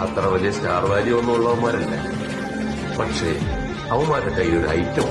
അത്ര വലിയ star value ഒന്നും ഉള്ളവന്മാരല്ല? പക്ഷേ അവന്മാരുടെ കയ്യിൽ ഒരു ഐറ്റം